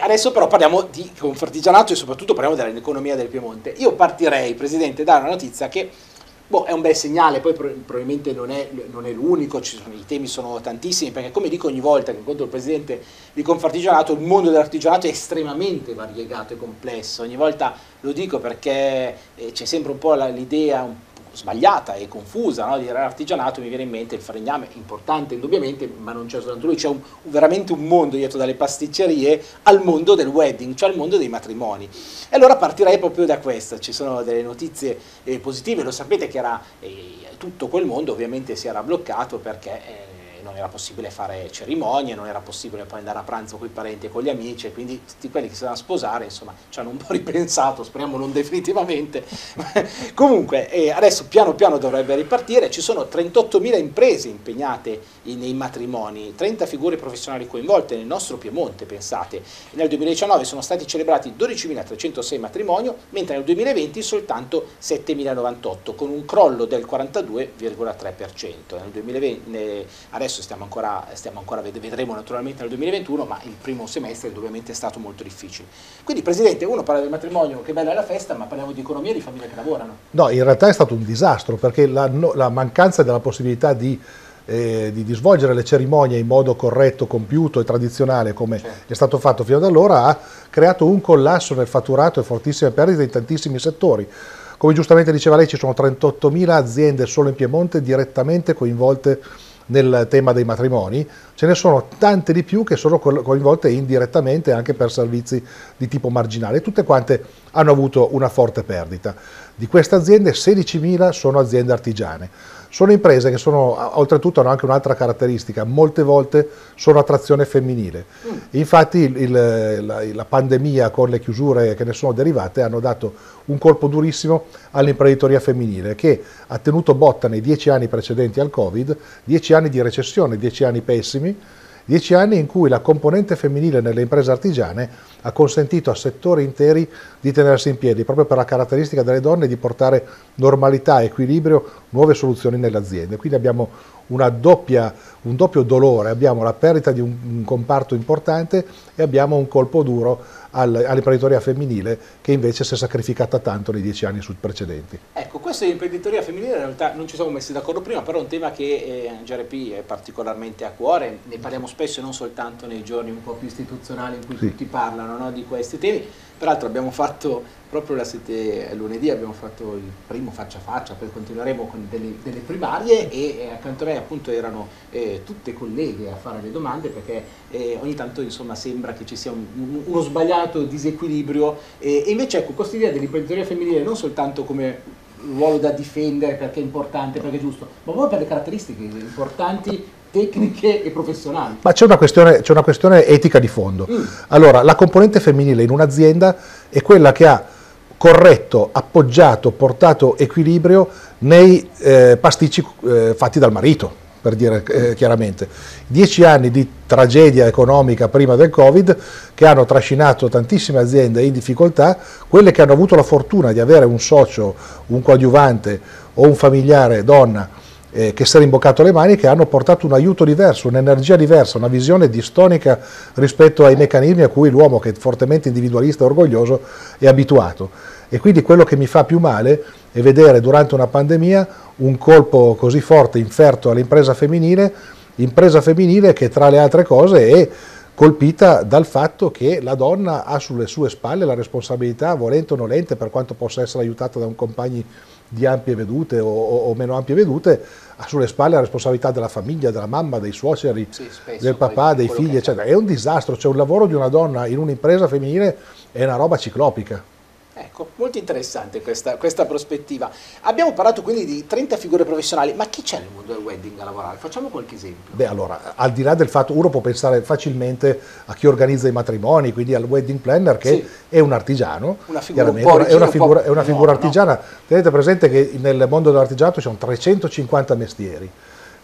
Adesso però parliamo di confartigianato e soprattutto parliamo dell'economia del Piemonte. Io partirei, Presidente, da una notizia che boh, è un bel segnale, poi probabilmente non è, non è l'unico, i temi sono tantissimi, perché come dico ogni volta che incontro il Presidente di Confartigianato, il mondo dell'artigianato è estremamente variegato e complesso. Ogni volta lo dico perché eh, c'è sempre un po' l'idea sbagliata e confusa no? di artigianato mi viene in mente il falegname, importante indubbiamente, ma non c'è soltanto lui, c'è un, veramente un mondo dietro dalle pasticcerie al mondo del wedding, cioè al mondo dei matrimoni. E allora partirei proprio da questo, ci sono delle notizie eh, positive, lo sapete che era, eh, tutto quel mondo ovviamente si era bloccato perché... Eh, non era possibile fare cerimonie, non era possibile poi andare a pranzo con i parenti e con gli amici, e quindi tutti quelli che si vanno a sposare, insomma, ci hanno un po' ripensato, speriamo non definitivamente. Comunque, eh, adesso piano piano dovrebbe ripartire, ci sono 38.000 imprese impegnate in, nei matrimoni, 30 figure professionali coinvolte nel nostro Piemonte, pensate. Nel 2019 sono stati celebrati 12.306 matrimoni, mentre nel 2020 soltanto 7.098, con un crollo del 42,3%. Nel 2020, adesso adesso stiamo ancora, stiamo ancora, vedremo naturalmente nel 2021, ma il primo semestre ovviamente è stato molto difficile. Quindi Presidente, uno parla del matrimonio, che bella è la festa, ma parliamo di economia e di famiglie che lavorano. No, in realtà è stato un disastro, perché la, la mancanza della possibilità di eh, di, di, svolgere le cerimonie in modo corretto, compiuto e tradizionale come certo. è stato fatto fino ad allora ha creato un collasso nel fatturato e fortissime perdite in tantissimi settori. Come giustamente diceva lei ci sono 38.000 aziende solo in Piemonte direttamente coinvolte nel tema dei matrimoni, ce ne sono tante di più che sono coinvolte indirettamente anche per servizi di tipo marginale, tutte quante hanno avuto una forte perdita. Di queste aziende 16.000 sono aziende artigiane. Sono imprese che sono, oltretutto hanno anche un'altra caratteristica, molte volte sono attrazione femminile. Mm. Infatti il, la, la, pandemia con le chiusure che ne sono derivate hanno dato un colpo durissimo all'imprenditoria femminile che ha tenuto botta nei dieci anni precedenti al Covid, dieci anni di recessione, dieci anni pessimi, Dieci anni in cui la componente femminile nelle imprese artigiane ha consentito a settori interi di tenersi in piedi, proprio per la caratteristica delle donne di portare normalità, equilibrio, nuove soluzioni nelle aziende. Quindi abbiamo doppia, un doppio dolore, abbiamo la perdita di un, un comparto importante e abbiamo un colpo duro all'imprenditoria femminile che invece si è sacrificata tanto nei dieci anni precedenti. Ecco, questo dell'imprenditoria femminile in realtà non ci siamo messi d'accordo prima, però è un tema che eh, GRP è particolarmente a cuore, ne parliamo spesso e non soltanto nei giorni un po' più istituzionali in cui sì. tutti parlano no, di questi temi. Peraltro abbiamo fatto, proprio la sette, lunedì abbiamo fatto il primo faccia a faccia, poi continueremo con delle, delle primarie e eh, accanto a me appunto erano eh, tutte colleghe a fare le domande perché eh, ogni tanto insomma sembra che ci sia un, uno sbagliato disequilibrio e invece ecco questa idea dell'imprenditoria femminile non soltanto come ruolo da difendere perché è importante, perché è giusto, ma proprio per le caratteristiche importanti tecniche e professionali. Ma c'è una, una questione, etica di fondo. Mm. Allora, la componente femminile in un'azienda è quella che ha corretto, appoggiato, portato equilibrio nei eh, pasticci eh, fatti dal marito, per dire eh, chiaramente. Dieci anni di tragedia economica prima del Covid che hanno trascinato tantissime aziende in difficoltà, quelle che hanno avuto la fortuna di avere un socio, un coadiuvante o un familiare donna eh, che si è rimboccato le maniche hanno portato un aiuto diverso, un'energia diversa, una visione distonica rispetto ai meccanismi a cui l'uomo che è fortemente individualista e orgoglioso è abituato. E quindi quello che mi fa più male è vedere durante una pandemia un colpo così forte inferto all'impresa femminile, impresa femminile che tra le altre cose è colpita dal fatto che la donna ha sulle sue spalle la responsabilità, volente o nolente, per quanto possa essere aiutata da un compagno di ampie vedute o, o, meno ampie vedute, ha sulle spalle la responsabilità della famiglia, della mamma, dei suoceri, sì, del papà, dei figli, eccetera. È un disastro, cioè un lavoro di una donna in un'impresa femminile è una roba ciclopica. Ecco, molto interessante questa, questa, prospettiva. Abbiamo parlato quindi di 30 figure professionali, ma chi c'è nel mondo del wedding a lavorare? Facciamo qualche esempio. Beh, allora, al di là del fatto, uno può pensare facilmente a chi organizza i matrimoni, quindi al wedding planner che sì. è un artigiano, una figura un po' è una figura, è una figura no, artigiana. No. Tenete presente che nel mondo dell'artigianato ci sono 350 mestieri.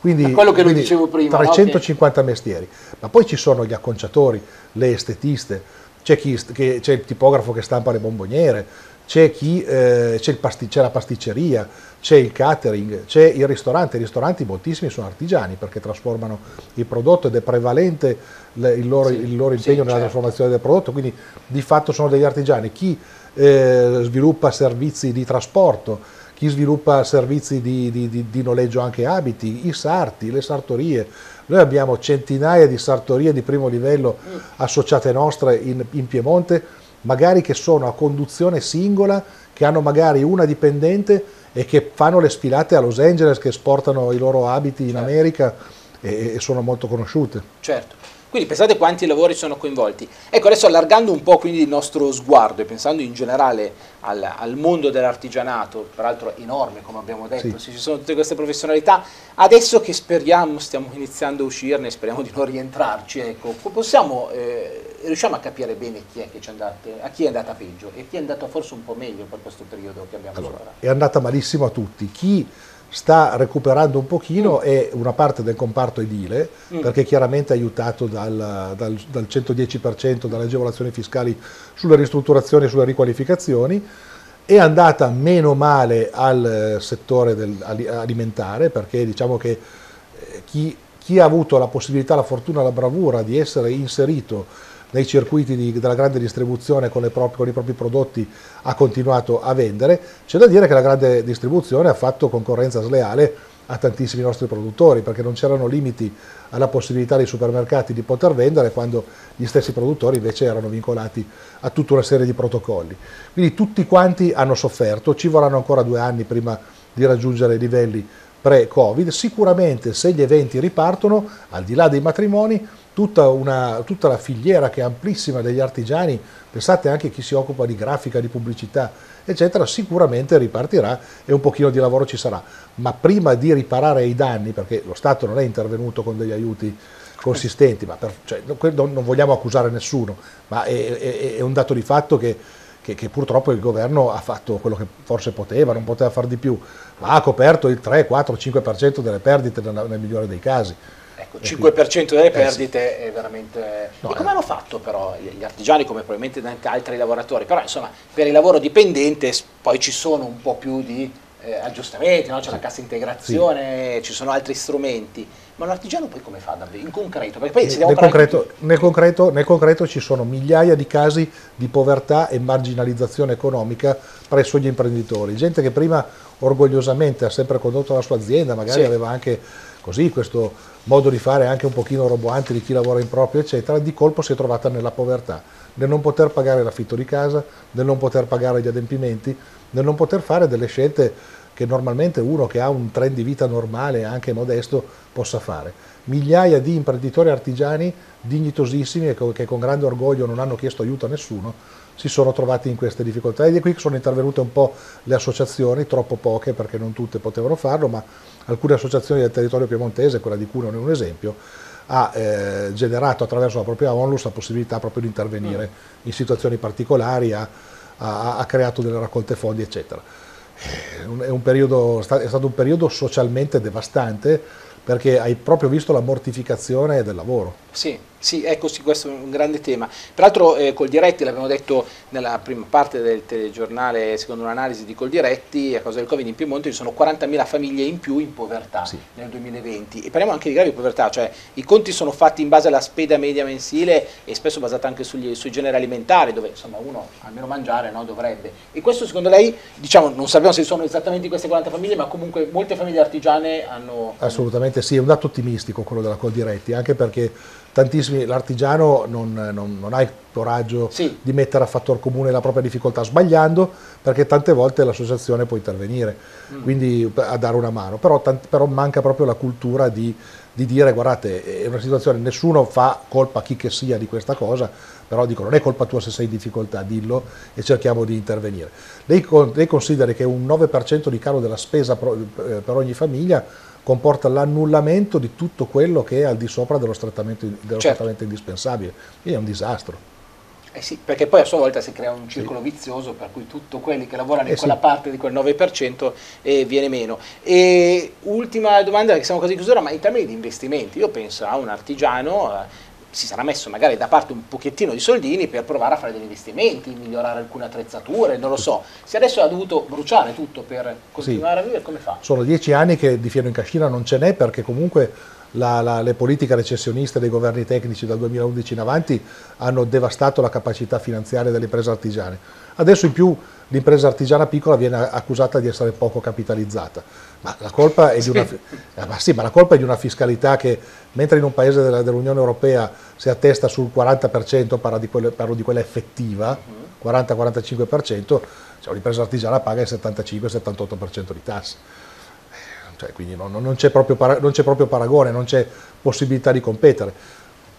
Quindi, quello che dicevo prima. 350 no? mestieri, ma poi ci sono gli acconciatori, le estetiste, c'è, chi, che, c'è il tipografo che stampa le bomboniere, c'è, chi, eh, c'è, pasti, c'è, la pasticceria, c'è il catering, c'è il ristorante. I ristoranti moltissimi sono artigiani perché trasformano il prodotto ed è prevalente il loro, sì, il loro impegno sì, nella certo. trasformazione del prodotto, quindi di fatto sono degli artigiani. Chi eh, sviluppa servizi di trasporto, chi sviluppa servizi di, di, di, di, noleggio anche abiti, i sarti, le sartorie. Noi abbiamo centinaia di sartorie di primo livello associate nostre in, in Piemonte, magari che sono a conduzione singola, che hanno magari una dipendente e che fanno le sfilate a Los Angeles, che esportano i loro abiti in certo. America e, e sono molto conosciute. Certo. Quindi pensate quanti lavori sono coinvolti. Ecco, adesso allargando un po' quindi il nostro sguardo e pensando in generale al, al mondo dell'artigianato, peraltro enorme come abbiamo detto, sì. ci sono tutte queste professionalità, adesso che speriamo, stiamo iniziando a uscirne, speriamo di non rientrarci, ecco, possiamo, eh, riusciamo a capire bene chi è che ci è andata, a chi è andata peggio e chi è andato forse un po' meglio per questo periodo che abbiamo allora, superato. È andata malissimo a tutti. Chi sta recuperando un pochino mm. è una parte del comparto edile, mm. perché chiaramente aiutato dal, dal, dal 110% dalle agevolazioni fiscali sulle ristrutturazioni e sulle riqualificazioni, è andata meno male al settore del, alimentare, perché diciamo che eh, chi, chi ha avuto la possibilità, la fortuna, la bravura di essere inserito nei circuiti di, della grande distribuzione con, proprie, con, i propri prodotti ha continuato a vendere. C'è da dire che la grande distribuzione ha fatto concorrenza sleale a tantissimi nostri produttori perché non c'erano limiti alla possibilità dei supermercati di poter vendere quando gli stessi produttori invece erano vincolati a tutta una serie di protocolli. Quindi tutti quanti hanno sofferto, ci vorranno ancora due anni prima di raggiungere i livelli pre-Covid, sicuramente se gli eventi ripartono, al di là dei matrimoni, tutta, una, tutta la filiera che è amplissima degli artigiani, pensate anche chi si occupa di grafica, di pubblicità, eccetera, sicuramente ripartirà e un pochino di lavoro ci sarà. Ma prima di riparare i danni, perché lo Stato non è intervenuto con degli aiuti consistenti, ma per, cioè, non vogliamo accusare nessuno, ma è, è, è un dato di fatto che, che, che, purtroppo il governo ha fatto quello che forse poteva, non poteva fare di più, ma ha coperto il 3, 4, 5% delle perdite nel, nel migliore dei casi. Ecco, 5% delle perdite è veramente... No, e come eh. hanno fatto però gli artigiani, come probabilmente anche altri lavoratori? Però insomma, per il lavoro dipendente poi ci sono un po' più di eh, aggiustamenti, no? c'è sì. la cassa integrazione, sì. ci sono altri strumenti. Ma l'artigiano poi come fa davvero, in concreto? Perché poi nel, concreto, nel, concreto, nel concreto ci sono migliaia di casi di povertà e marginalizzazione economica presso gli imprenditori. Gente che prima orgogliosamente ha sempre condotto la sua azienda, magari sì. aveva anche così questo modo di fare anche un pochino roboante di chi lavora in proprio, eccetera, di colpo si è trovata nella povertà, nel non poter pagare l'affitto di casa, nel non poter pagare gli adempimenti, nel non poter fare delle scelte che normalmente uno che ha un trend di vita normale, anche modesto, possa fare. Migliaia di imprenditori artigiani dignitosissimi che con grande orgoglio non hanno chiesto aiuto a nessuno, si sono trovati in queste difficoltà e di qui sono intervenute un po' le associazioni, troppo poche perché non tutte potevano farlo, ma alcune associazioni del territorio piemontese, quella di Cuneo è un esempio, ha eh, generato attraverso la propria onlus la possibilità proprio di intervenire mm. in situazioni particolari, ha, ha, ha, creato delle raccolte fondi, eccetera. È, un periodo, è stato un periodo socialmente devastante perché hai proprio visto la mortificazione del lavoro. Sì, sì, ecco sì, questo è un grande tema. Peraltro eh, Coldiretti, l'abbiamo detto nella prima parte del telegiornale, secondo un'analisi di Coldiretti, a causa del Covid in Piemonte ci sono 40.000 famiglie in più in povertà sì. nel 2020. E parliamo anche di gravi povertà, cioè i conti sono fatti in base alla spesa media mensile e spesso basata anche sugli, sui generi alimentari, dove insomma uno almeno mangiare no, dovrebbe. E questo secondo lei, diciamo, non sappiamo se sono esattamente queste 40 famiglie, ma comunque molte famiglie artigiane hanno... Assolutamente sì, è un dato ottimistico quello della Coldiretti, anche perché tantissimi, l'artigiano non, non, non, ha il coraggio sì. di mettere a fattor comune la propria difficoltà sbagliando perché tante volte l'associazione può intervenire, mm. quindi a dare una mano, però, tant, però manca proprio la cultura di, di, dire guardate è una situazione, nessuno fa colpa a chi che sia di questa cosa, però dico non è colpa tua se sei in difficoltà, dillo e cerchiamo di intervenire. Lei, lei consideri che un 9% di calo della spesa eh, per ogni famiglia comporta l'annullamento di tutto quello che è al di sopra dello trattamento, dello certo. trattamento indispensabile. Quindi è un disastro. Eh sì, perché poi a sua volta si crea un circolo sì. vizioso per cui tutti quelli che lavorano in eh quella sì. parte di quel 9% eh, viene meno. E ultima domanda, che siamo quasi in chiusura, ma in termini di investimenti, io penso a un artigiano, si sarà messo magari da parte un pochettino di soldini per provare a fare degli investimenti, migliorare alcune attrezzature, non lo so. Se adesso ha dovuto bruciare tutto per continuare sì. a vivere, come fa? Sono dieci anni che di fieno in cascina non ce n'è perché comunque la, la, le politiche recessioniste dei governi tecnici dal 2011 in avanti hanno devastato la capacità finanziaria delle imprese artigiane. Adesso in più l'impresa artigiana piccola viene accusata di essere poco capitalizzata, ma la colpa è di una, sì, la colpa è di una fiscalità che mentre in un paese dell'Unione Europea si attesta sul 40%, parlo di, quelle, parlo di quella effettiva, 40-45%, cioè un'impresa artigiana paga il 75-78% di tasse. Cioè, quindi non, non c'è proprio, proprio paragone, non c'è possibilità di competere.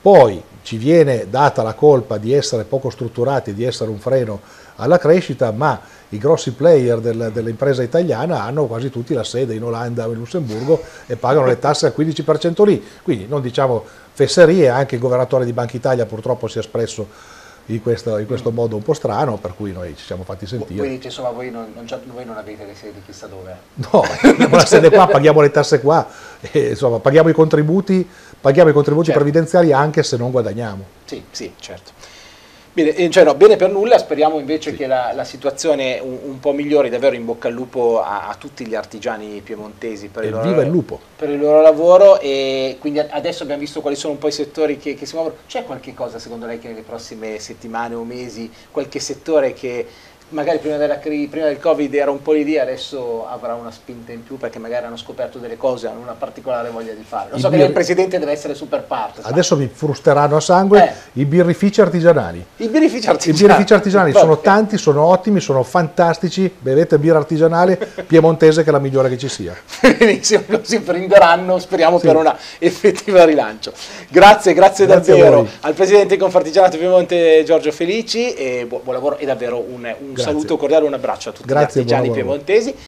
Poi ci viene data la colpa di essere poco strutturati, di essere un freno alla crescita, ma i grossi player del, dell'impresa italiana hanno quasi tutti la sede in Olanda o in Lussemburgo e pagano le tasse al 15% lì. Quindi non diciamo fesserie, anche il governatore di Banca Italia purtroppo si è espresso in questo, in questo, modo un po' strano, per cui noi ci siamo fatti sentire. Quindi insomma voi non, non, voi non avete le sedi chissà dove? No, abbiamo la sede qua, paghiamo le tasse qua, e, insomma paghiamo i contributi, paghiamo i contributi certo. previdenziali anche se non guadagniamo. Sì, sì, certo. Bene, eh, cioè no, bene per nulla, speriamo invece sì. che la, la situazione un, un, po' migliori, davvero in bocca al lupo a, a tutti gli artigiani piemontesi per il, loro, il, per il, loro, lavoro e quindi adesso abbiamo visto quali sono un po' i settori che, che si muovono. C'è qualche cosa secondo lei che nelle prossime settimane o mesi, qualche settore che magari prima, della, prima, del Covid era un po' l'idea, adesso avrà una spinta in più perché magari hanno scoperto delle cose, hanno una particolare voglia di fare. Lo so che il presidente deve essere super parte. Adesso mi frusteranno a sangue eh. i birrifici artigianali. I birrifici artigianali. I birrifici artigianali sono tanti, sono ottimi, sono fantastici. Bevete birra artigianale piemontese che è la migliore che ci sia. Benissimo, così prenderanno, speriamo sì. per una effettiva rilancio. Grazie, grazie, grazie davvero al presidente Confartigianato Piemonte Giorgio Felici e buon, buon lavoro e davvero un, un saluto cordiale, un abbraccio a tutti Grazie, gli artigiani piemontesi.